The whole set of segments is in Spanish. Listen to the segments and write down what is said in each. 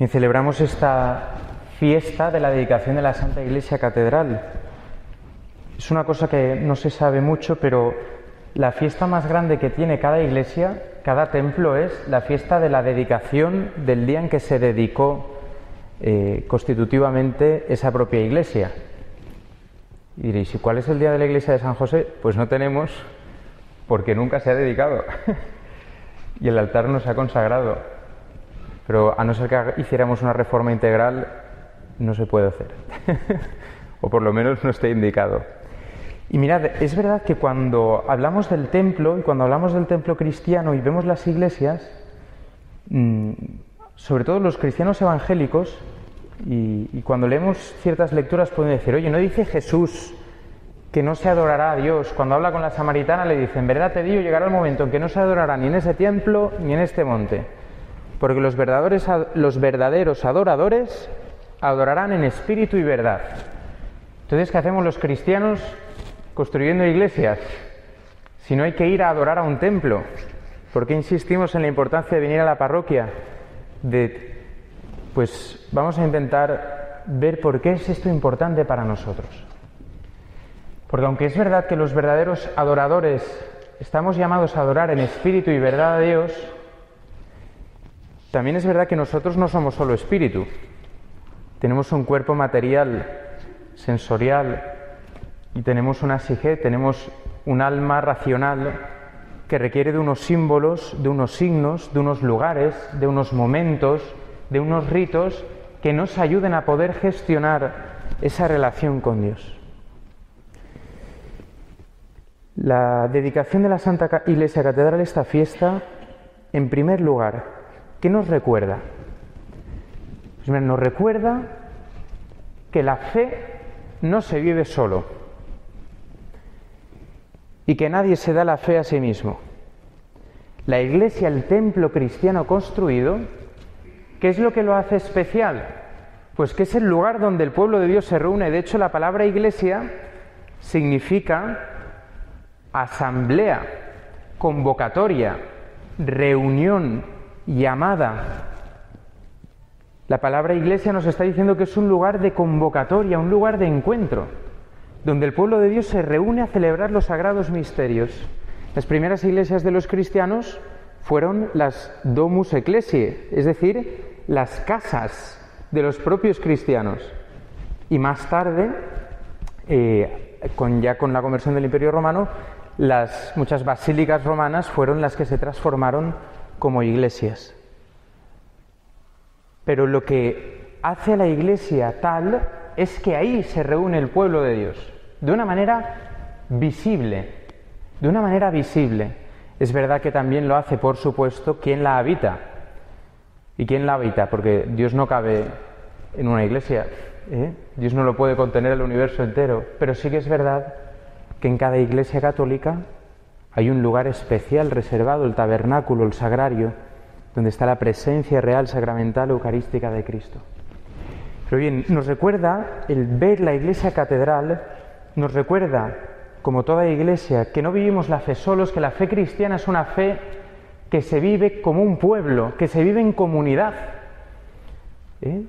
Y celebramos esta fiesta de la dedicación de la Santa Iglesia Catedral. Es una cosa que no se sabe mucho, pero la fiesta más grande que tiene cada iglesia, cada templo, es la fiesta de la dedicación del día en que se dedicó eh, constitutivamente esa propia iglesia. Y diréis, ¿y cuál es el día de la iglesia de San José? Pues no tenemos, porque nunca se ha dedicado. y el altar no se ha consagrado. Pero a no ser que hiciéramos una reforma integral, no se puede hacer. o por lo menos no está indicado. Y mirad, es verdad que cuando hablamos del templo y cuando hablamos del templo cristiano y vemos las iglesias, mm, sobre todo los cristianos evangélicos, y, cuando leemos ciertas lecturas pueden decir, oye, ¿no dice Jesús que no se adorará a Dios? Cuando habla con la samaritana le dicen, verdad te digo, llegará el momento en que no se adorará ni en ese templo ni en este monte, porque los verdaderos, adoradores adorarán en espíritu y verdad. Entonces, ¿qué hacemos los cristianos construyendo iglesias? Si no hay que ir a adorar a un templo, ¿por qué insistimos en la importancia de venir a la parroquia? De, pues vamos a intentar ver por qué es esto importante para nosotros. Porque aunque es verdad que los verdaderos adoradores estamos llamados a adorar en espíritu y verdad a Dios, también es verdad que nosotros no somos solo espíritu. Tenemos un cuerpo material, sensorial, y tenemos una psique, tenemos un alma racional que requiere de unos símbolos, de unos signos, de unos lugares, de unos momentos, de unos ritos que nos ayuden a poder gestionar esa relación con Dios. La dedicación de la Santa Iglesia Catedral esta fiesta, en primer lugar, ¿qué nos recuerda? Pues nos recuerda que la fe no se vive solo y que nadie se da la fe a sí mismo. La iglesia, el templo cristiano construido, ¿qué es lo que lo hace especial? Pues que es el lugar donde el pueblo de Dios se reúne. De hecho, la palabra iglesia significa asamblea, convocatoria, reunión, llamada, la palabra iglesia nos está diciendo que es un lugar de convocatoria, un lugar de encuentro, donde el pueblo de Dios se reúne a celebrar los sagrados misterios. Las primeras iglesias de los cristianos fueron las domus ecclesiae, es decir, las casas de los propios cristianos. Y más tarde, eh, ya con la conversión del Imperio Romano, las muchas basílicas romanas fueron las que se transformaron como iglesias. Pero lo que hace a la iglesia tal es que ahí se reúne el pueblo de Dios, de una manera visible, de una manera visible. Es verdad que también lo hace, por supuesto, quien la habita. ¿Y quién la habita? Porque Dios no cabe en una iglesia, ¿eh? Dios no lo puede contener el universo entero, pero sí que es verdad que en cada iglesia católica hay un lugar especial reservado, el tabernáculo, el sagrario, donde está la presencia real sacramental eucarística de Cristo. Pero bien, nos recuerda el ver la iglesia catedral, nos recuerda, como toda iglesia, que no vivimos la fe solos, que la fe cristiana es una fe que se vive como un pueblo, que se vive en comunidad. ¿Eh?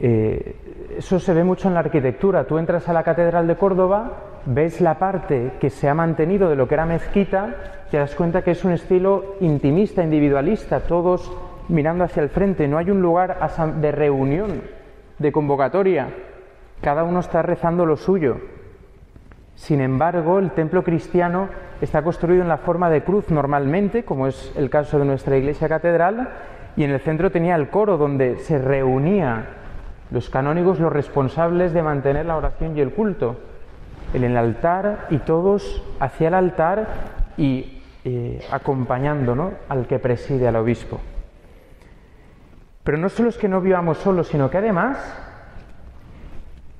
Eh, eso se ve mucho en la arquitectura. Tú entras a la Catedral de Córdoba, ves la parte que se ha mantenido de lo que era mezquita, te das cuenta que es un estilo intimista, individualista, todos mirando hacia el frente, no hay un lugar de reunión, de convocatoria, cada uno está rezando lo suyo. Sin embargo, el templo cristiano está construido en la forma de cruz normalmente, como es el caso de nuestra iglesia catedral, y en el centro tenía el coro donde se reunía los canónigos, los responsables de mantener la oración y el culto, en el altar y todos hacia el altar y eh, acompañando al que preside al obispo. Pero no solo es que no vivamos solos, sino que además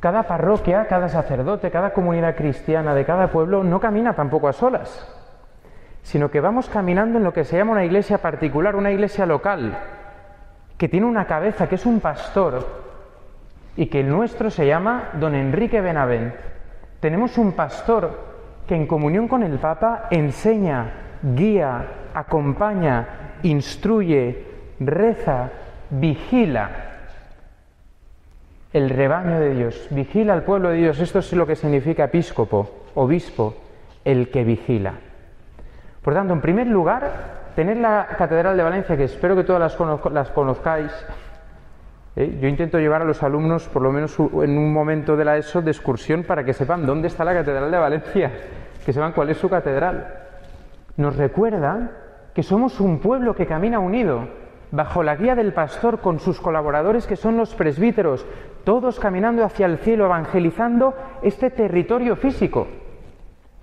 cada parroquia, cada sacerdote, cada comunidad cristiana de cada pueblo no camina tampoco a solas, sino que vamos caminando en lo que se llama una iglesia particular, una iglesia local, que tiene una cabeza, que es un pastor, y que el nuestro se llama don Enrique Benavent. Tenemos un pastor que en comunión con el Papa enseña, guía, acompaña, instruye, reza vigila el rebaño de Dios, vigila al pueblo de Dios. Esto es lo que significa episcopo, obispo, el que vigila. Por tanto, en primer lugar, tener la Catedral de Valencia, que espero que todas las, conozcáis. ¿Eh? Yo intento llevar a los alumnos, por lo menos en un momento de la ESO, de excursión para que sepan dónde está la Catedral de Valencia, que sepan cuál es su catedral. Nos recuerda que somos un pueblo que camina unido, bajo la guía del pastor con sus colaboradores que son los presbíteros, todos caminando hacia el cielo, evangelizando este territorio físico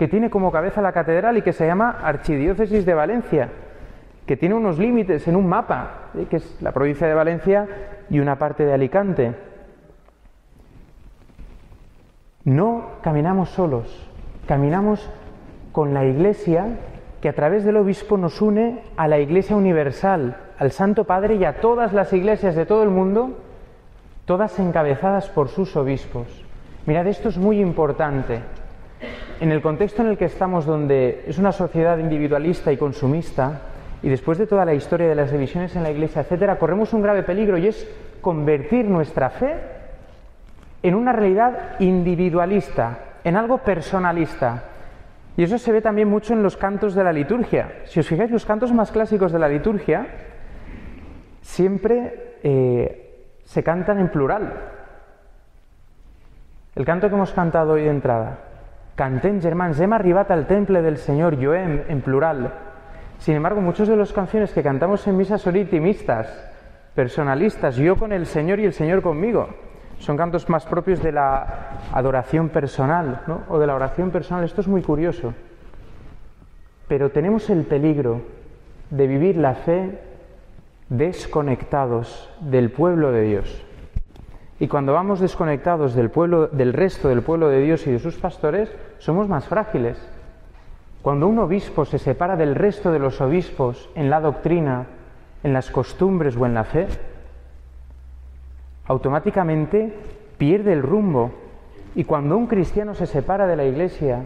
que tiene como cabeza la catedral y que se llama Archidiócesis de Valencia, que tiene unos límites en un mapa, ¿eh? que es la provincia de Valencia y una parte de Alicante. No caminamos solos, caminamos con la Iglesia que a través del obispo nos une a la Iglesia Universal, al Santo Padre y a todas las iglesias de todo el mundo, todas encabezadas por sus obispos. Mirad, esto es muy importante. En el contexto en el que estamos, donde es una sociedad individualista y consumista, y después de toda la historia de las divisiones en la Iglesia, etcétera, corremos un grave peligro y es convertir nuestra fe en una realidad individualista, en algo personalista, y eso se ve también mucho en los cantos de la liturgia. Si os fijáis, los cantos más clásicos de la liturgia siempre eh, se cantan en plural. El canto que hemos cantado hoy de entrada, Cantem germans, hem arribat al temple del Señor, yo en plural. Sin embargo, muchas de las canciones que cantamos en misa son intimistas, personalistas, yo con el Señor y el Señor conmigo. Son cantos más propios de la adoración personal ¿no? o de la oración personal. Esto es muy curioso. Pero tenemos el peligro de vivir la fe desconectados del pueblo de Dios. Y cuando vamos desconectados del pueblo, del resto del pueblo de Dios y de sus pastores, somos más frágiles. Cuando un obispo se separa del resto de los obispos en la doctrina, en las costumbres o en la fe, automáticamente pierde el rumbo. Y cuando un cristiano se separa de la iglesia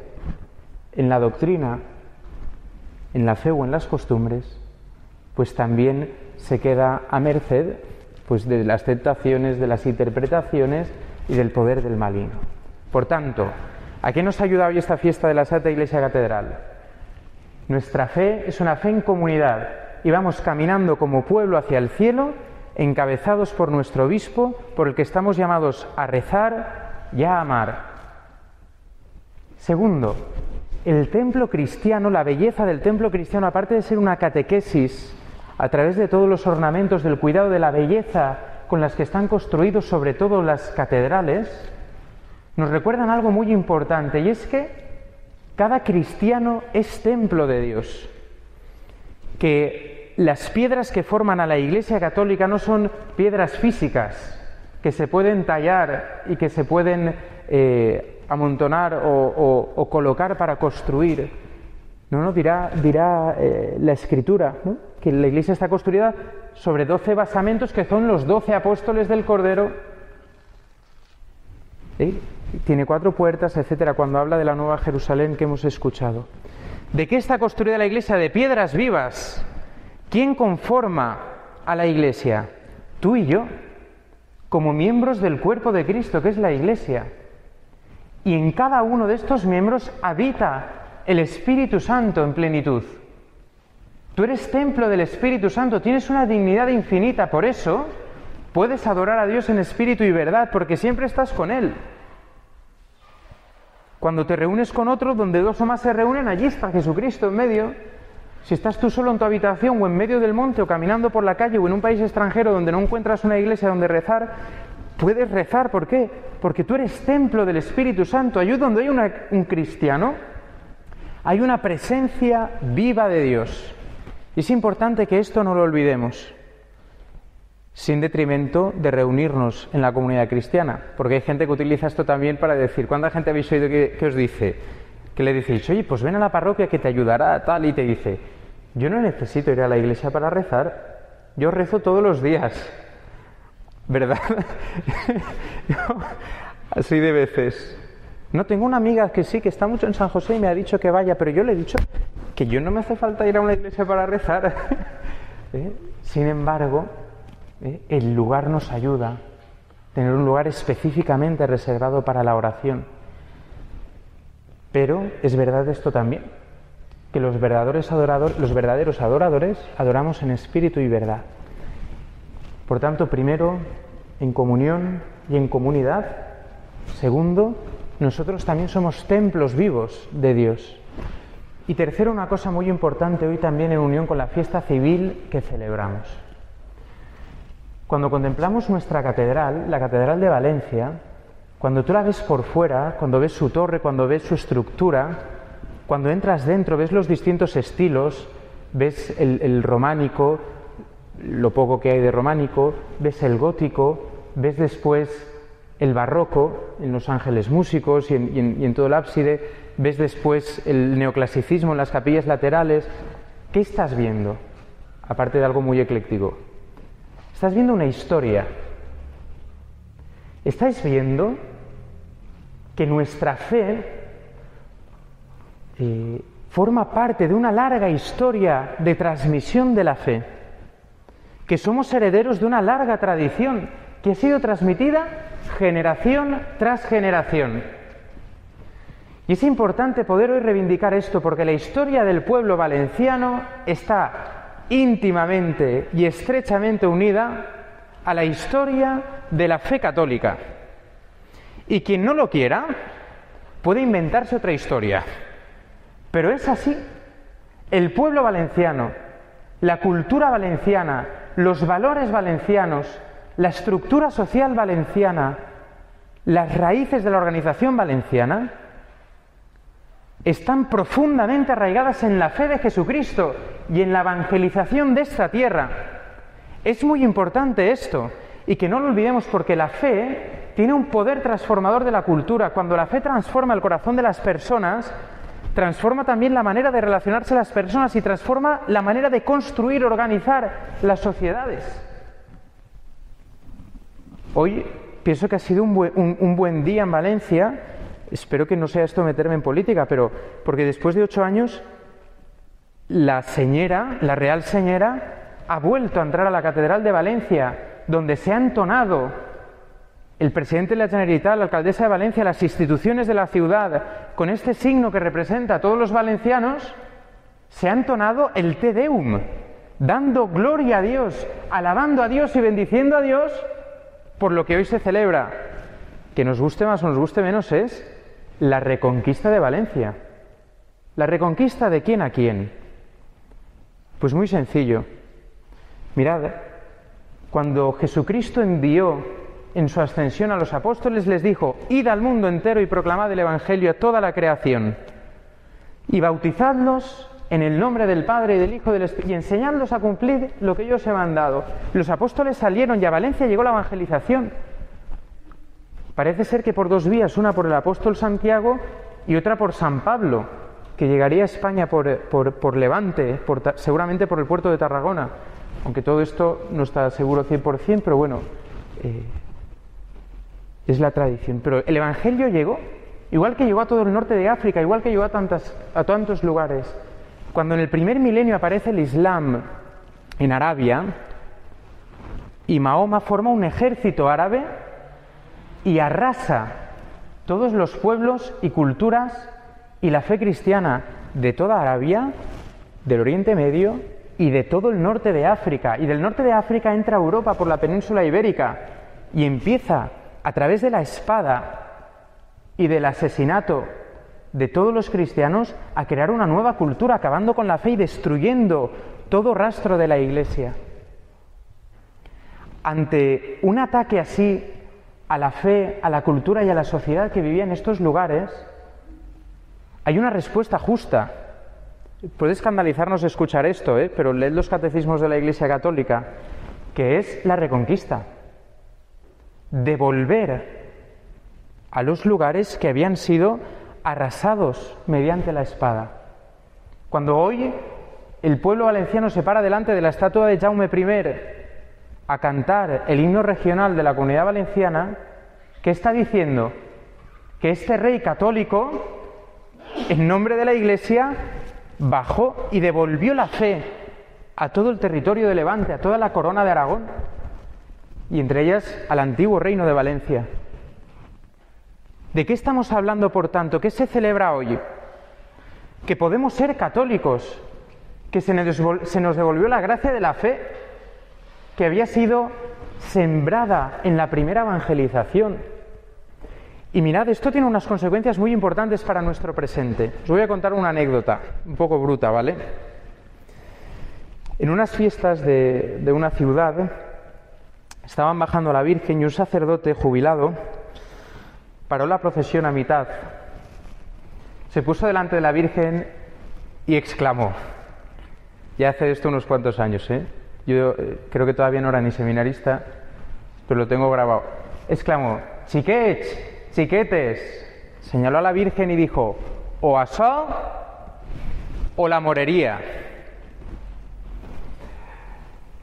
en la doctrina, en la fe o en las costumbres, pues también se queda a merced pues de las tentaciones, de las interpretaciones y del poder del maligno. Por tanto, ¿a qué nos ayuda hoy esta fiesta de la Santa Iglesia Catedral? Nuestra fe es una fe en comunidad y vamos caminando como pueblo hacia el cielo encabezados por nuestro obispo, por el que estamos llamados a rezar y a amar. Segundo, el templo cristiano, la belleza del templo cristiano, aparte de ser una catequesis a través de todos los ornamentos, del cuidado de la belleza con las que están construidos sobre todo las catedrales, nos recuerdan algo muy importante y es que cada cristiano es templo de Dios, que las piedras que forman a la Iglesia Católica no son piedras físicas que se pueden tallar y que se pueden eh, amontonar o, colocar para construir. No, no, dirá, dirá eh, la Escritura que la Iglesia está construida sobre doce basamentos que son los doce apóstoles del Cordero. Tiene cuatro puertas, etcétera, cuando habla de la Nueva Jerusalén que hemos escuchado. ¿De qué está construida la Iglesia? De piedras vivas ¿Quién conforma a la Iglesia? Tú y yo, como miembros del cuerpo de Cristo, que es la Iglesia. Y en cada uno de estos miembros habita el Espíritu Santo en plenitud. Tú eres templo del Espíritu Santo, tienes una dignidad infinita, por eso puedes adorar a Dios en espíritu y verdad, porque siempre estás con Él. Cuando te reúnes con otro, donde dos o más se reúnen, allí está Jesucristo en medio. Si estás tú solo en tu habitación o en medio del monte o caminando por la calle o en un país extranjero donde no encuentras una iglesia donde rezar, puedes rezar. ¿Por qué? Porque tú eres templo del Espíritu Santo. Allí donde hay un cristiano, hay una presencia viva de Dios. Y es importante que esto no lo olvidemos, sin detrimento de reunirnos en la comunidad cristiana, porque hay gente que utiliza esto también para decir, ¿cuánta gente habéis oído que, que os dice? Que le decís, oye, pues ven a la parroquia que te ayudará, tal, y te dice, yo no necesito ir a la iglesia para rezar, yo rezo todos los días, ¿verdad? así de veces. No, tengo una amiga que sí, que está mucho en San José y me ha dicho que vaya, pero yo le he dicho que yo no me hace falta ir a una iglesia para rezar. ¿Eh? Sin embargo, ¿eh? El lugar nos ayuda, tener un lugar específicamente reservado para la oración. Pero es verdad esto también, que los verdaderos, adoradores, los verdaderos adoradores adoramos en espíritu y verdad. Por tanto, primero, en comunión y en comunidad. Segundo, nosotros también somos templos vivos de Dios. Y tercero, una cosa muy importante hoy también en unión con la fiesta civil que celebramos. Cuando contemplamos nuestra catedral, la Catedral de Valencia, cuando tú la ves por fuera, cuando ves su torre, cuando ves su estructura, cuando entras dentro, ves los distintos estilos, ves el, románico, lo poco que hay de románico, ves el gótico, ves después el barroco en los ángeles músicos y en, todo el ábside, ves después el neoclasicismo en las capillas laterales. ¿Qué estás viendo? Aparte de algo muy ecléctico. Estás viendo una historia. Estáis viendo que nuestra fe eh, forma parte de una larga historia de transmisión de la fe, que somos herederos de una larga tradición que ha sido transmitida generación tras generación. Y es importante poder hoy reivindicar esto porque la historia del pueblo valenciano está íntimamente y estrechamente unida a la historia de la fe católica. Y quien no lo quiera puede inventarse otra historia. Pero es así. El pueblo valenciano, la cultura valenciana, los valores valencianos, la estructura social valenciana, las raíces de la organización valenciana, están profundamente arraigadas en la fe de Jesucristo y en la evangelización de esta tierra. Es muy importante esto y que no lo olvidemos porque la fe tiene un poder transformador de la cultura. Cuando la fe transforma el corazón de las personas, transforma también la manera de relacionarse las personas y transforma la manera de construir, organizar las sociedades. Hoy pienso que ha sido un buen, un buen día en Valencia espero que no sea esto meterme en política, pero porque después de ocho años la señora, la real señora, ha vuelto a entrar a la Catedral de Valencia, donde se ha entonado el presidente de la Generalitat, la alcaldesa de Valencia, las instituciones de la ciudad, con este signo que representa a todos los valencianos, se ha entonado el Te Deum, dando gloria a Dios, alabando a Dios y bendiciendo a Dios por lo que hoy se celebra. Que nos guste más o nos guste menos es la reconquista de Valencia. ¿La reconquista de quién a quién? Pues muy sencillo. Mirad, cuando Jesucristo envió en su ascensión a los apóstoles, les dijo, id al mundo entero y proclamad el Evangelio a toda la creación, y bautizadlos en el nombre del Padre y del Hijo y del Espíritu, y enseñadlos a cumplir lo que yo os he mandado. Los apóstoles salieron y a Valencia llegó la evangelización. Parece ser que por dos vías, una por el apóstol Santiago y otra por San Pablo, que llegaría a España por, Levante, seguramente por el puerto de Tarragona, aunque todo esto no está seguro 100%, pero bueno, eh, es la tradición. Pero el Evangelio llegó, igual que llegó a todo el norte de África, igual que llegó a, tantas, a tantos lugares. Cuando en el primer milenio aparece el Islam en Arabia y Mahoma forma un ejército árabe, y arrasa todos los pueblos y culturas y la fe cristiana de toda Arabia, del Oriente Medio y de todo el norte de África. Y del norte de África entra Europa por la península ibérica y empieza a través de la espada y del asesinato de todos los cristianos a crear una nueva cultura, acabando con la fe y destruyendo todo rastro de la Iglesia. Ante un ataque así a la fe, a la cultura y a la sociedad que vivía en estos lugares, hay una respuesta justa. Puede escandalizarnos escuchar esto, ¿eh? pero leed los catecismos de la Iglesia Católica, que es la reconquista. Devolver a los lugares que habían sido arrasados mediante la espada. Cuando hoy el pueblo valenciano se para delante de la estatua de Jaume I a cantar el himno regional de la comunidad valenciana, ¿qué está diciendo? Que este rey católico, en nombre de la Iglesia, bajó y devolvió la fe a todo el territorio de Levante, a toda la corona de Aragón. y entre ellas al antiguo reino de Valencia. ¿De qué estamos hablando, por tanto? ¿Qué se celebra hoy? Que podemos ser católicos, que se nos devolvió la gracia de la fe, que había sido sembrada en la primera evangelización. Y mirad, esto tiene unas consecuencias muy importantes para nuestro presente. Os voy a contar una anécdota, un poco bruta, ¿vale? En unas fiestas de, de una ciudad, estaban bajando a la Virgen y un sacerdote jubilado paró la procesión a mitad, se puso delante de la Virgen y exclamó, ya hace esto unos cuantos años, ¿eh? Yo eh, creo que todavía no era ni seminarista, pero lo tengo grabado, exclamó, chiquets, chiquetes, señaló a la Virgen y dijo, o asó o la morería.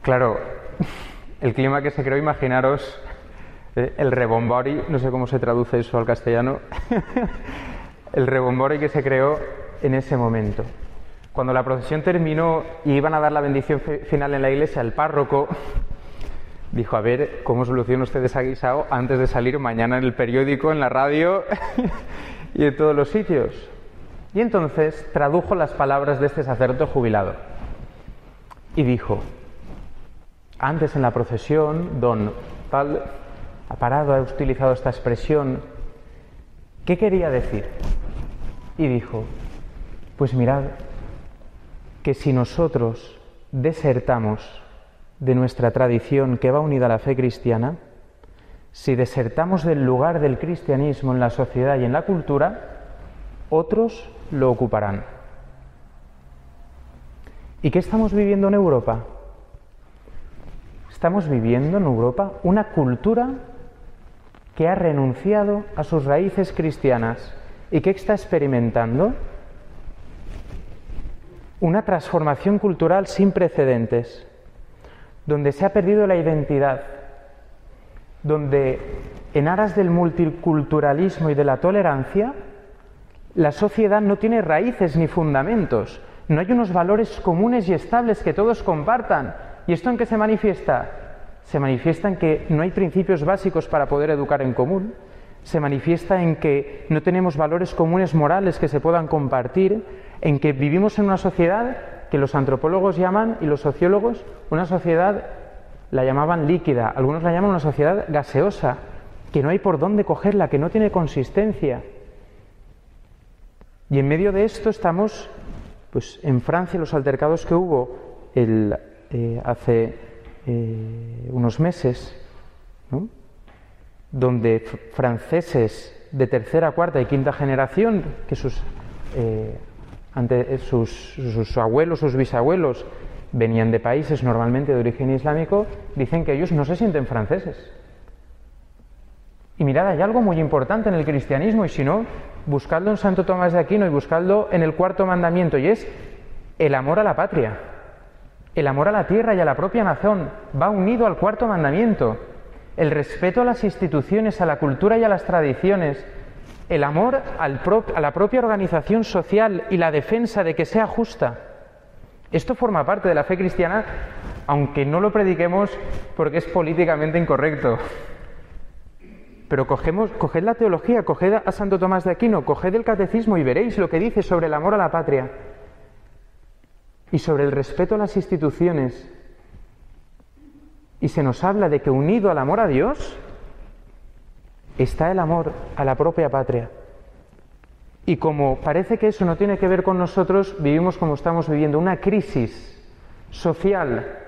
Claro, el clima que se creó, imaginaros eh, el rebombori, no sé cómo se traduce eso al castellano, el rebombori que se creó en ese momento. Cuando la procesión terminó y iban a dar la bendición final en la iglesia, el párroco dijo, a ver, ¿cómo solucionan ustedes a guisado antes de salir mañana en el periódico, en la radio y en todos los sitios? Y entonces tradujo las palabras de este sacerdote jubilado y dijo, antes en la procesión, don tal ha parado, ha utilizado esta expresión. ¿Qué quería decir? Y dijo, pues mirad, que si nosotros desertamos de nuestra tradición que va unida a la fe cristiana, si desertamos del lugar del cristianismo en la sociedad y en la cultura, otros lo ocuparán. ¿Y qué estamos viviendo en Europa? Estamos viviendo en Europa una cultura que ha renunciado a sus raíces cristianas y que está experimentando una transformación cultural sin precedentes, donde se ha perdido la identidad, donde en aras del multiculturalismo y de la tolerancia, la sociedad no tiene raíces ni fundamentos, no hay unos valores comunes y estables que todos compartan, ¿Y esto en qué se manifiesta? Se manifiesta en que no hay principios básicos para poder educar en común, se manifiesta en que no tenemos valores comunes morales que se puedan compartir, en que vivimos en una sociedad que los antropólogos llaman y los sociólogos una sociedad la llamaban líquida, algunos la llaman una sociedad gaseosa, que no hay por dónde cogerla, que no tiene consistencia. Y en medio de esto estamos, pues en Francia los altercados que hubo eh, hace eh, unos meses, donde franceses de tercera, cuarta y quinta generación, que sus, eh, sus, sus abuelos, sus bisabuelos venían de países normalmente de origen islámico, dicen que ellos no se sienten franceses. Y mirad, hay algo muy importante en el cristianismo, y si no, buscadlo en Santo Tomás de Aquino y buscadlo en el cuarto mandamiento, y es el amor a la patria. El amor a la tierra y a la propia nación va unido al cuarto mandamiento. El respeto a las instituciones, a la cultura y a las tradiciones. El amor a la propia organización social y la defensa de que sea justa. Esto forma parte de la fe cristiana, aunque no lo prediquemos porque es políticamente incorrecto. Pero cogemos, coged la teología, coged a Santo Tomás de Aquino, coged el catecismo y veréis lo que dice sobre el amor a la patria y sobre el respeto a las instituciones. Y se nos habla de que unido al amor a Dios está el amor a la propia patria. Y como parece que eso no tiene que ver con nosotros, vivimos como estamos viviendo, una crisis social,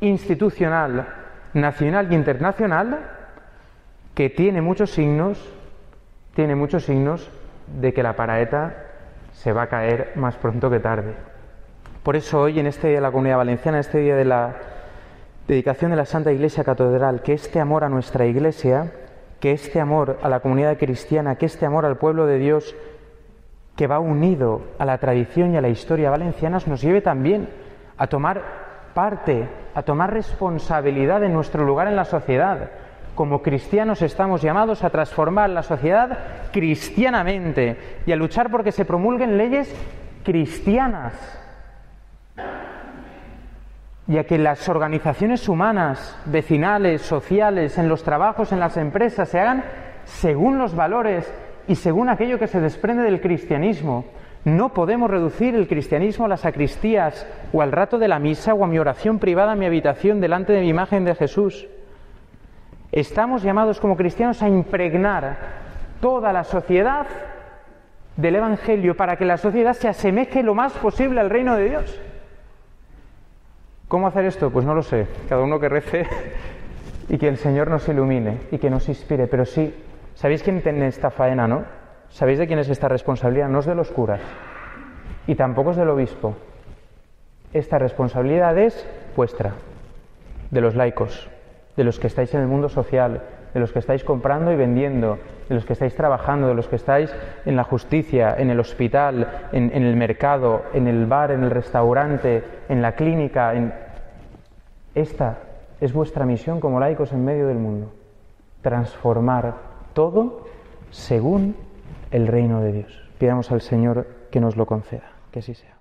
institucional, nacional y internacional que tiene muchos signos, tiene muchos signos de que la paraeta se va a caer más pronto que tarde. Por eso hoy, en este día de la Comunidad Valenciana, este día de la dedicación de la Santa Iglesia Catedral, que este amor a nuestra Iglesia, que este amor a la comunidad cristiana, que este amor al pueblo de Dios, que va unido a la tradición y a la historia valencianas, nos lleve también a tomar parte, a tomar responsabilidad en nuestro lugar en la sociedad. Como cristianos estamos llamados a transformar la sociedad cristianamente y a luchar porque se promulguen leyes cristianas y a que las organizaciones humanas, vecinales, sociales, en los trabajos, en las empresas, se hagan según los valores y según aquello que se desprende del cristianismo. No podemos reducir el cristianismo a las sacristías o al rato de la misa o a mi oración privada en mi habitación delante de mi imagen de Jesús. Estamos llamados como cristianos a impregnar toda la sociedad del Evangelio para que la sociedad se asemeje lo más posible al reino de Dios. ¿Cómo hacer esto? Pues no lo sé. Cada uno que rece y que el Señor nos ilumine y que nos inspire. Pero sí, ¿sabéis quién tiene esta faena, no? ¿Sabéis de quién es esta responsabilidad? No es de los curas y tampoco es del obispo. Esta responsabilidad es vuestra, de los laicos, de los que estáis en el mundo social, de los que estáis comprando y vendiendo, de los que estáis trabajando, de los que estáis en la justicia, en el hospital, en, el mercado, en el bar, en el restaurante, en la clínica. En... Esta es vuestra misión como laicos en medio del mundo. Transformar todo según el reino de Dios. Pidamos al Señor que nos lo conceda. Que así sea.